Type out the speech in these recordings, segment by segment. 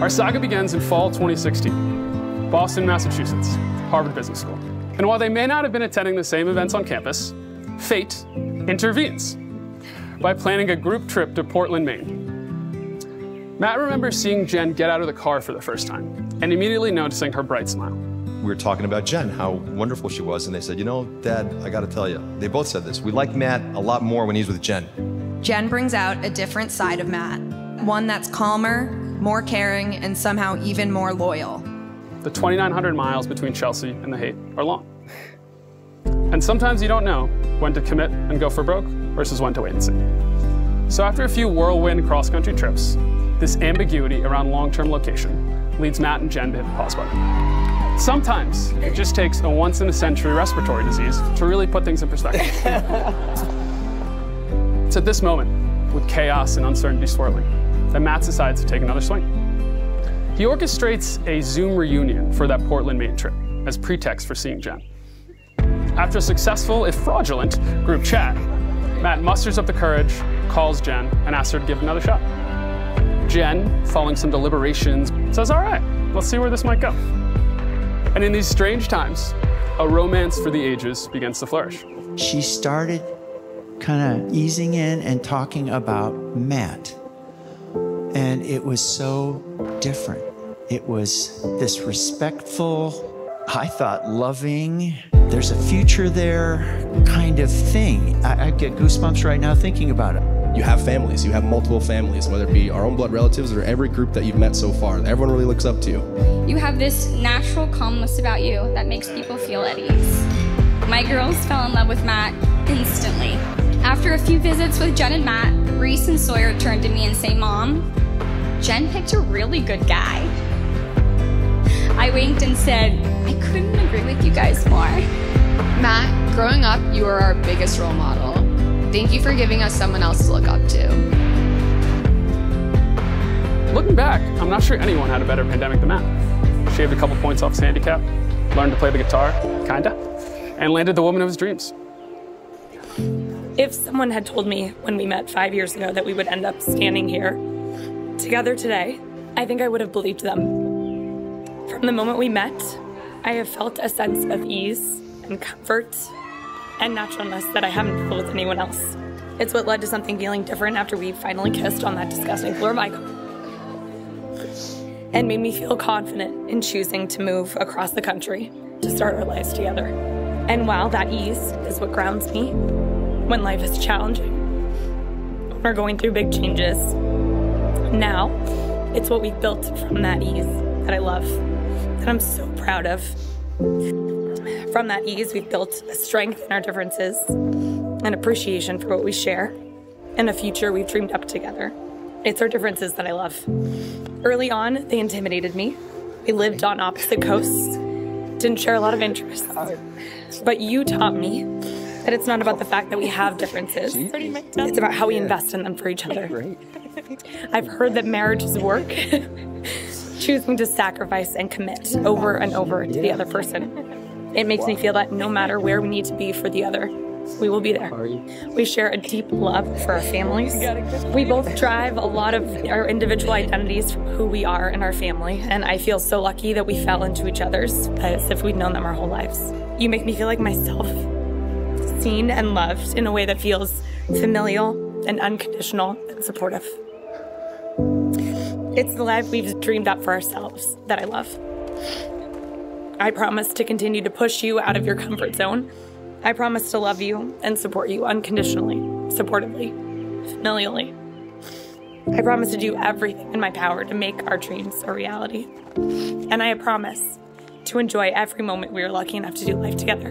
Our saga begins in fall 2016, Boston, Massachusetts, Harvard Business School. And while they may not have been attending the same events on campus, fate intervenes by planning a group trip to Portland, Maine. Matt remembers seeing Jenn get out of the car for the first time and immediately noticing her bright smile. We were talking about Jenn, how wonderful she was, and they said, You know, Dad, I gotta tell you, they both said this. We like Matt a lot more when he's with Jenn. Jenn brings out a different side of Matt, one that's calmer, more caring, and somehow even more loyal. The 2,900 miles between Chelsea and the Haight are long. And sometimes you don't know when to commit and go for broke versus when to wait and see. So after a few whirlwind cross-country trips, this ambiguity around long-term location leads Matt and Jenn to hit the pause button. Sometimes it just takes a once-in-a-century respiratory disease to really put things in perspective. it's at this moment, with chaos and uncertainty swirling, that Matt decides to take another swing. He orchestrates a Zoom reunion for that Portland, Maine trip as pretext for seeing Jenn. After a successful, if fraudulent, group chat, Matt musters up the courage, calls Jenn, and asks her to give another shot. Jenn, following some deliberations, says, All right, let's see where this might go. And in these strange times, a romance for the ages begins to flourish. She started kind of easing in and talking about Matt. And it was so different. It was this respectful, I thought loving, there's a future there kind of thing. I, I, get goosebumps right now thinking about it. You have families, you have multiple families, whether it be our own blood relatives or every group that you've met so far. Everyone really looks up to you. You have this natural calmness about you that makes people feel at ease. My girls fell in love with Matt instantly. After a few visits with Jenn and Matt, Reese and Sawyer turned to me and say, Mom, Jenn picked a really good guy. I winked and said, I couldn't agree with you guys more. Matt, growing up, you were our biggest role model. Thank you for giving us someone else to look up to. Looking back, I'm not sure anyone had a better pandemic than Matt. Shaved a couple points off his handicap, learned to play the guitar, kinda, and landed the woman of his dreams. If someone had told me when we met five years ago that we would end up standing here together today, I think I would have believed them. From the moment we met, I have felt a sense of ease and comfort and naturalness that I haven't felt with anyone else. It's what led to something feeling different after we finally kissed on that disgusting floor of car. And made me feel confident in choosing to move across the country to start our lives together. And while that ease is what grounds me when life is challenging, when we're going through big changes, now it's what we've built from that ease that I love, that I'm so proud of. From that ease, we've built a strength in our differences, an appreciation for what we share, and a future we've dreamed up together. It's our differences that I love. Early on, they intimidated me. We lived on opposite coasts, didn't share a lot of interests. But you taught me that it's not about the fact that we have differences, it's about how we invest in them for each other. I've heard that marriage is work, choosing to sacrifice and commit over and over to the other person. It makes me feel that no matter where we need to be for the other, we will be there. We share a deep love for our families. We both drive a lot of our individual identities from who we are in our family, and I feel so lucky that we fell into each other's as if we'd known them our whole lives. You make me feel like myself, seen and loved in a way that feels familial and unconditional and supportive. It's the life we've dreamed up for ourselves that I love. I promise to continue to push you out of your comfort zone. I promise to love you and support you unconditionally, supportively, familially. I promise to do everything in my power to make our dreams a reality. And I promise to enjoy every moment we are lucky enough to do life together.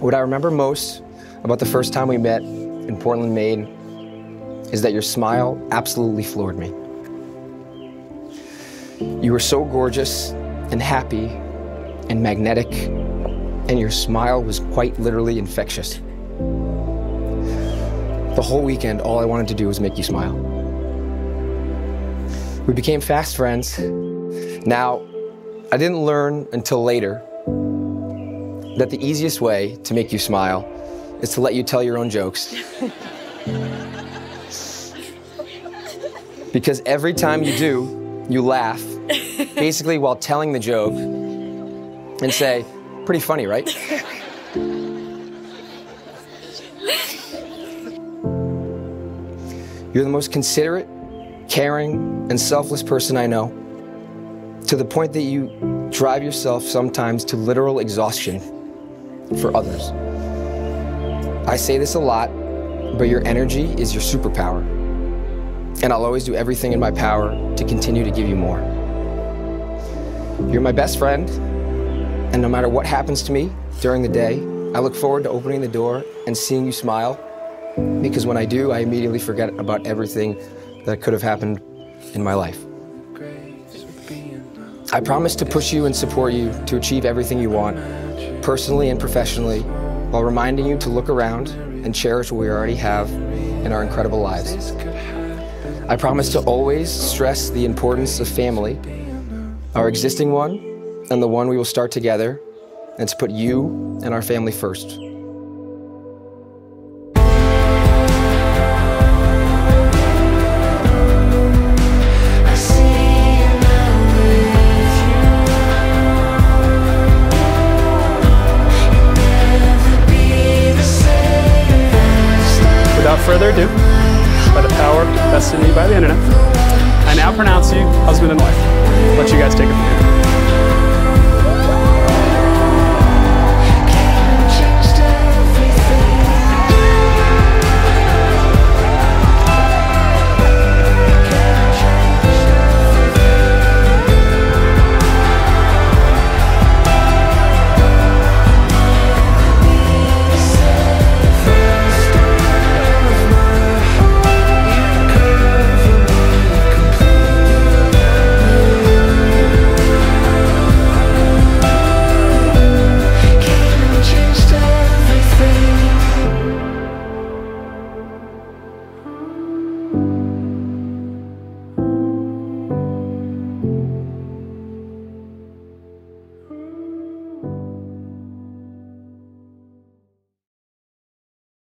What I remember most about the first time we met in Portland, Maine, is that your smile absolutely floored me. You were so gorgeous and happy and magnetic, and your smile was quite literally infectious. The whole weekend, all I wanted to do was make you smile. We became fast friends. Now, I didn't learn until later that the easiest way to make you smile is to let you tell your own jokes. because every time you do, you laugh, basically while telling the joke, and say, pretty funny, right? You're the most considerate, caring, and selfless person I know, to the point that you drive yourself sometimes to literal exhaustion for others. I say this a lot, but your energy is your superpower. And I'll always do everything in my power to continue to give you more. You're my best friend, and no matter what happens to me during the day, I look forward to opening the door and seeing you smile because when I do, I immediately forget about everything that could have happened in my life. I promise to push you and support you to achieve everything you want, personally and professionally, while reminding you to look around and cherish what we already have in our incredible lives. I promise to always stress the importance of family, our existing one, and the one we will start together, and to put you and our family first. Me by the internet, I now pronounce you husband and wife. Let you guys take it from.